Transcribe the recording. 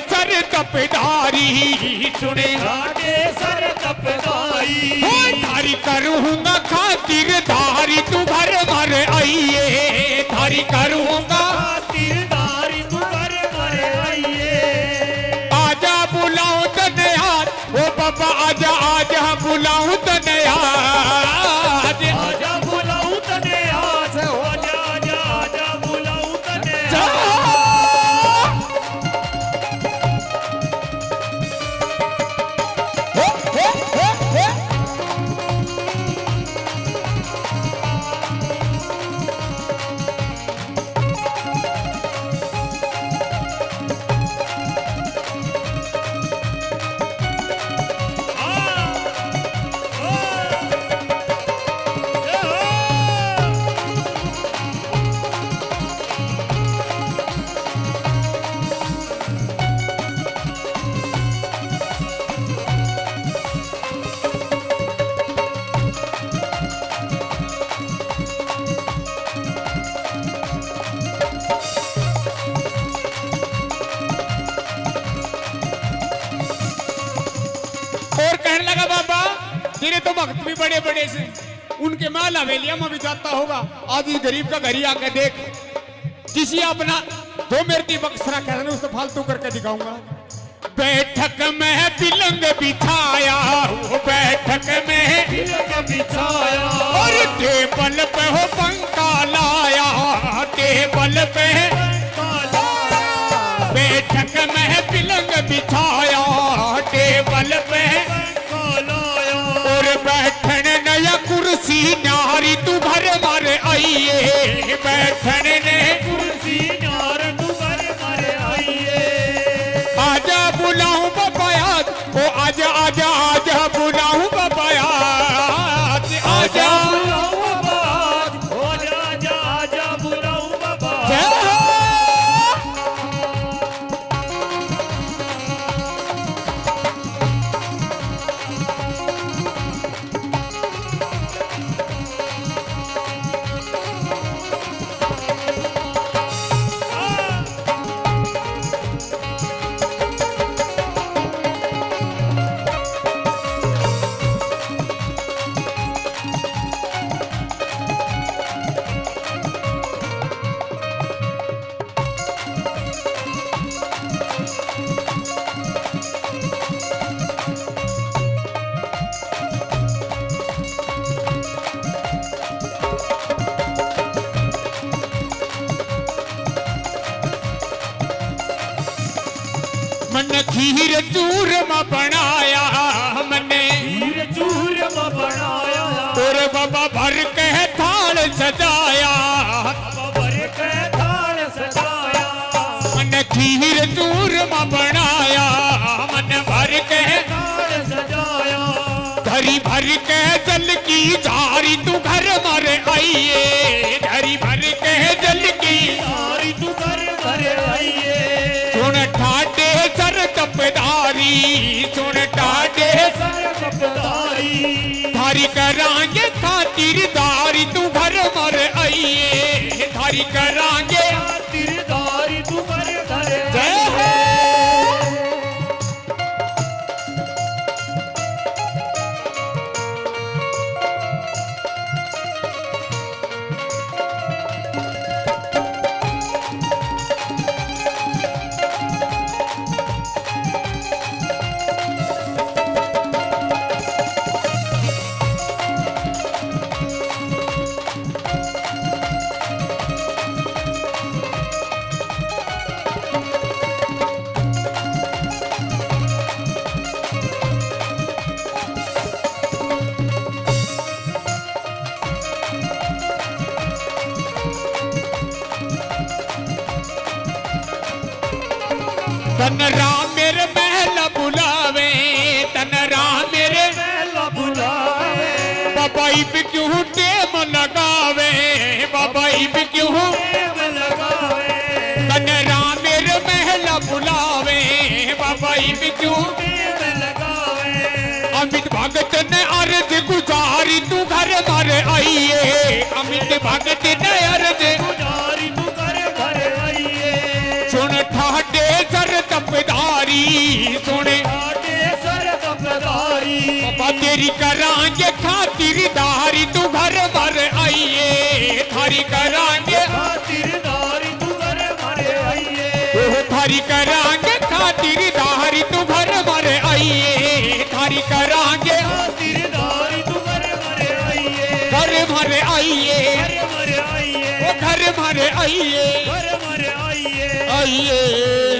Sir तपदारी। सुने। Sir तपदारी। ओ थारी करूँगा खातिर धारी तू घर मर आइए। थारी करूँगा खातिरदारी तू कर कर आइए। आजा बुलाऊं तो नया ओ बाबा आजा आजा बुलाऊं तो नया। कहने लगा, बाबा, तेरे तो भक्त भी बड़े बड़े से। उनके माल हवेलिया में भी जाता होगा। आज इस गरीब का घर ही आके देख। किसी अपना दो मेरती बक्सरा कह रहे उसको फालतू करके दिखाऊँगा। बैठक में पिलंग बिछाया वो बैठक में तिलक बिछाया। और टेबल पे हो पंखा लाया, टेबल पे। बैठक में पिलंग बिछाया। Marina. मन खीर चूरमा बनाया हमने। हीर चूर में बनाया। और बाबा भर के थाल सजाया। के थाल सजाया। मन खीर चूरमा बनाया मन भर के थाल सजाया। धरी भर के जल की धारी तू घर मर आइए। धरी भर के जल की सारी तू कर कर आइए। सुन तपदारी सुन कपदारी धारी करांगे खातिर तन राम मेरे महल बुलावे, तन राम मेरे पहला बुलाए बाबा इब क्यों टेम लगावे, बाबा इब क्यों लगाए तन राम मेरे महल बुलावे, बाबा इब क्यों अमित भगत ने अर्ज़ गुजारी, तू घर मर आइए। अमित भगत सोने। तेरी करांगे खातिर दारी, तू घर भर आइए। थारी करांगे खातिरदारी तू घर भर आइए। थारी करांगे खातिर दारी, तू घर भर आइए। थारी करांगे खातिर दारी, तू घर भर आइए। घर भर आइए। घर भर आइए। घर भर आइए। आइए।